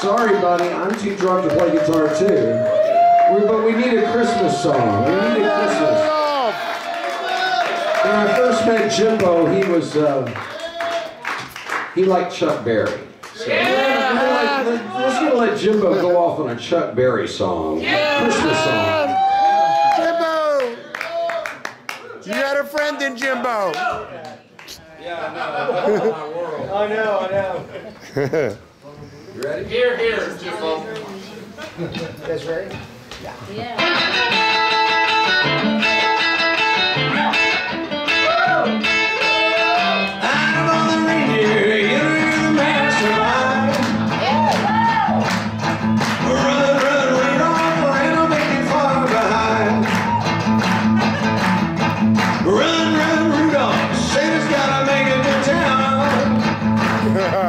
Sorry, buddy, I'm too drunk to play guitar too. We, but we need a Christmas song. We need a Christmas. When I first met Jimbo, he was uh, he liked Chuck Berry. So yeah. we're, like, let's gonna let Jimbo go off on a Chuck Berry song, yeah. Christmas song. Jimbo, you got a friend in Jimbo. Yeah, I know. my world. I know, I know. you ready? Here, here, Jimbo. You guys ready? Yeah. Yeah.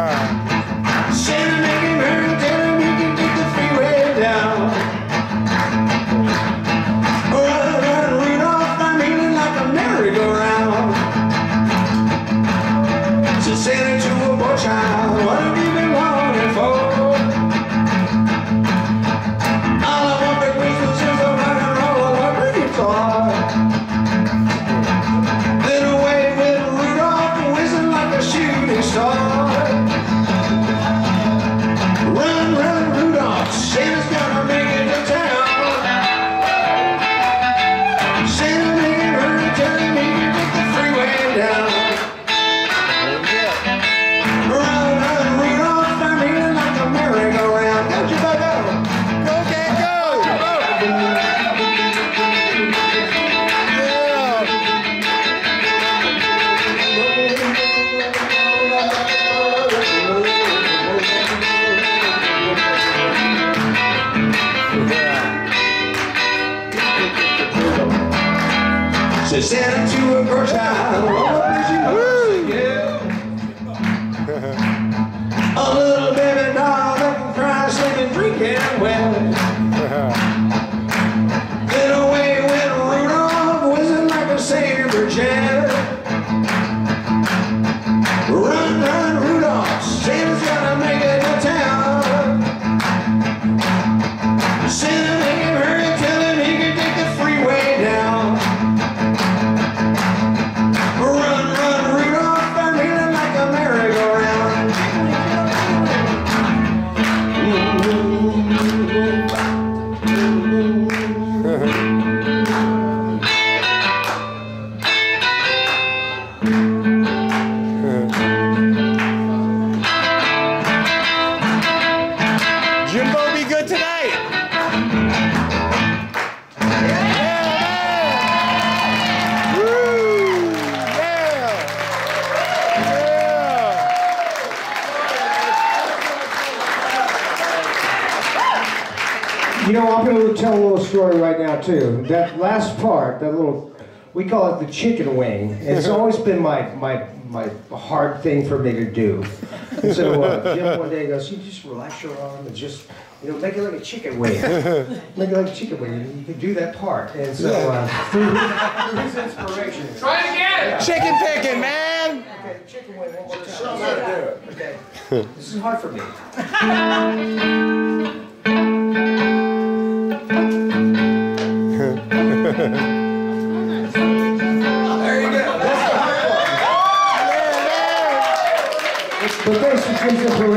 child. She sent it to a girl child. a little baby doll that can cry, sing and drink and well. then away went Rudolph, whizzing like a saber jet. You know, I'm going to tell a little story right now, too. That last part, that little, we call it the chicken wing. It's always been my, my, my hard thing for me to do. And so uh, Jim one day goes, you just relax your arm and just, you know, make it like a chicken wing. make it like a chicken wing. and You can do that part. And so uh, through, through his inspiration. Try it again. Chicken picking, man. Okay, chicken wing one more time. Okay. This is hard for me. Go. But